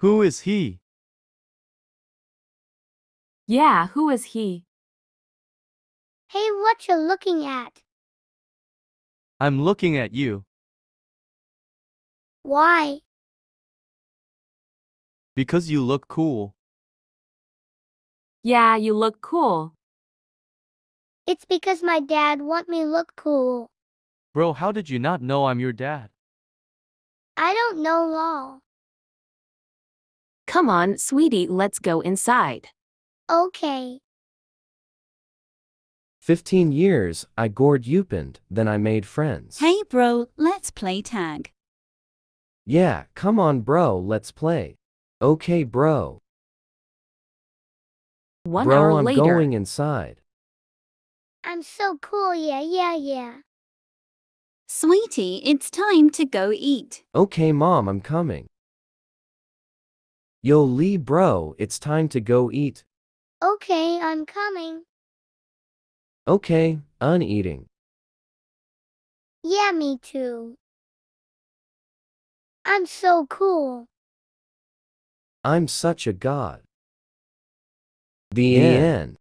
Who is he? Yeah, who is he? Hey, what you looking at? I'm looking at you. Why? Because you look cool. Yeah, you look cool. It's because my dad want me look cool. Bro, how did you not know I'm your dad? I don't know law. Come on, sweetie, let's go inside. Okay. 15 years, I gored Upend, then I made friends. Hey bro, let's play tag. Yeah, come on bro, let's play. Okay bro. One bro, hour I'm later. going inside. I'm so cool, yeah, yeah, yeah. Sweetie, it's time to go eat. Okay mom, I'm coming. Yo Lee bro, it's time to go eat. Okay, I'm coming. Okay, uneating. Yeah, me too. I'm so cool. I'm such a god. The, end.